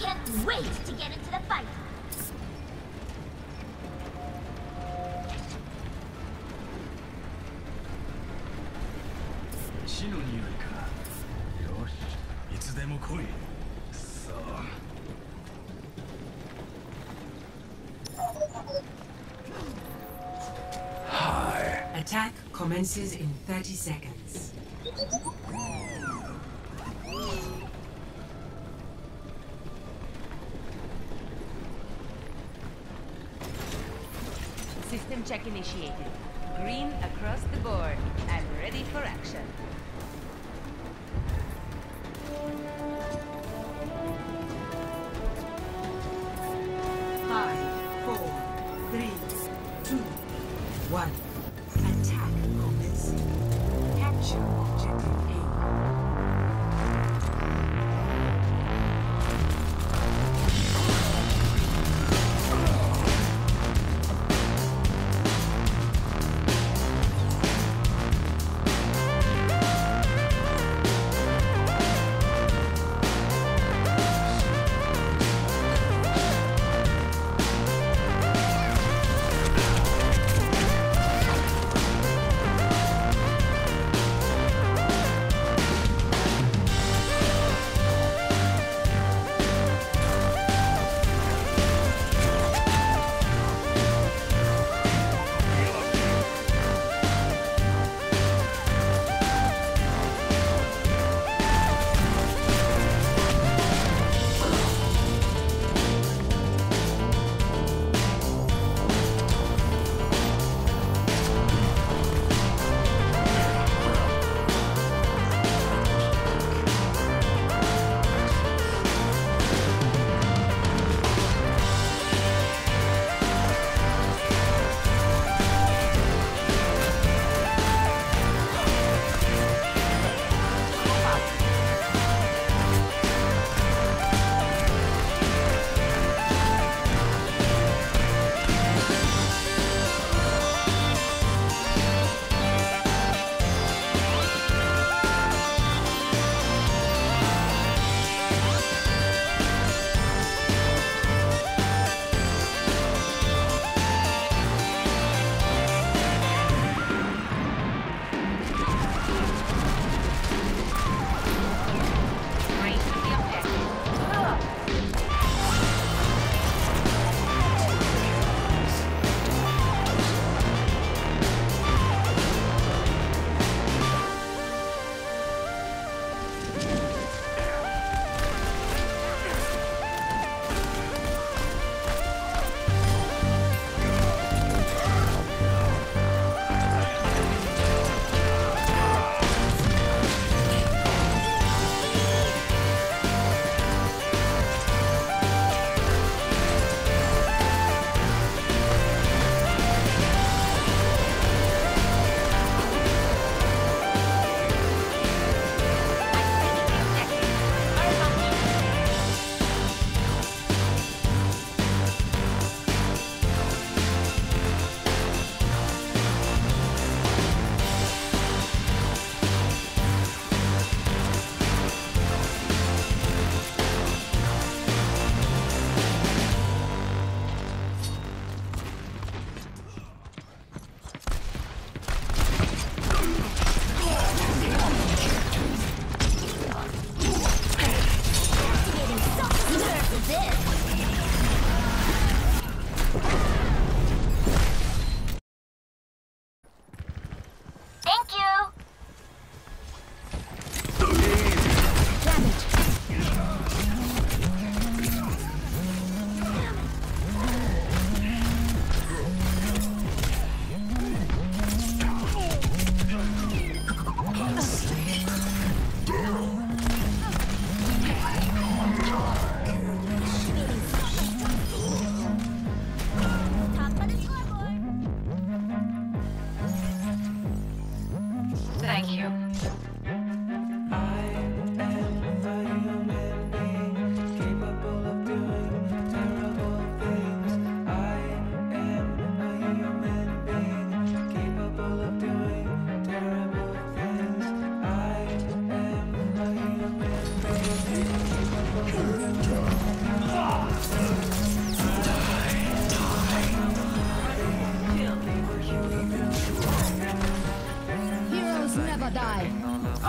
can't wait to get into the fight. Hi. Attack commences in 30 seconds. System check initiated. Green across the board. I'm ready for action.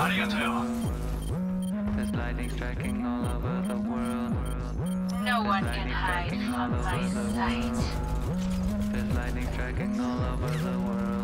There's lightning striking all over the world. No one can hide from my sight. There's lightning striking all over the world.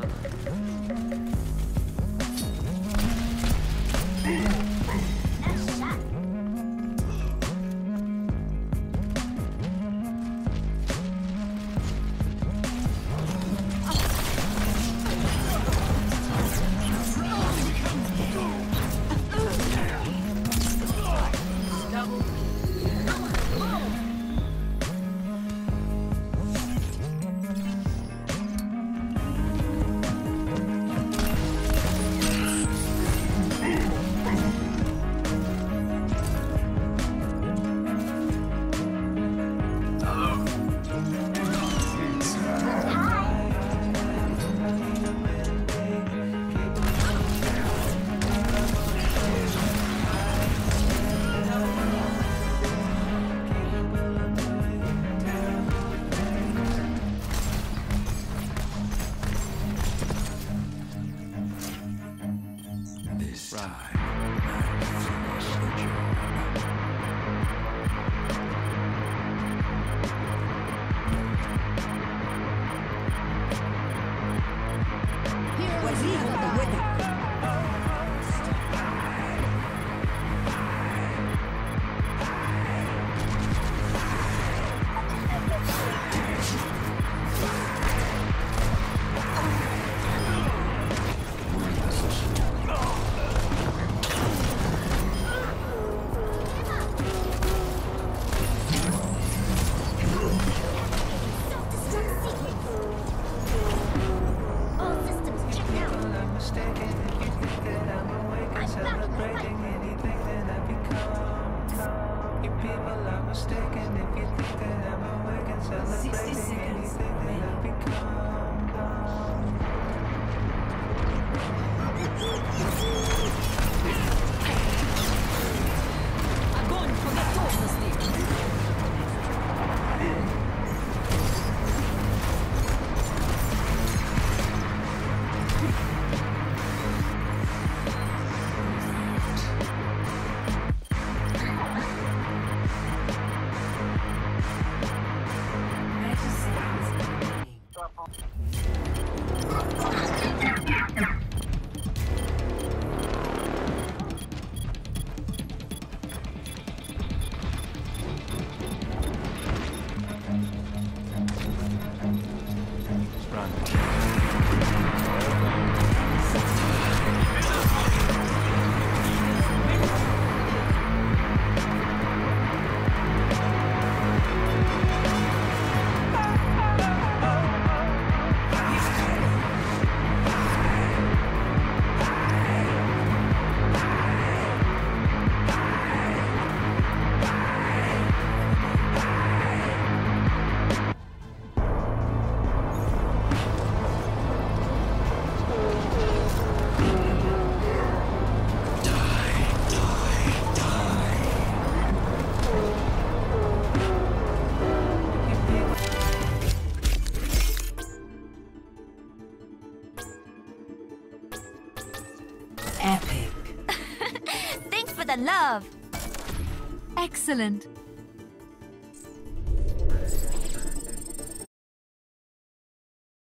Mistaken. If you think that I'm awake and 60 celebrating anything that I become. Thirty seconds remaining. Epic. Thanks for the love. Excellent.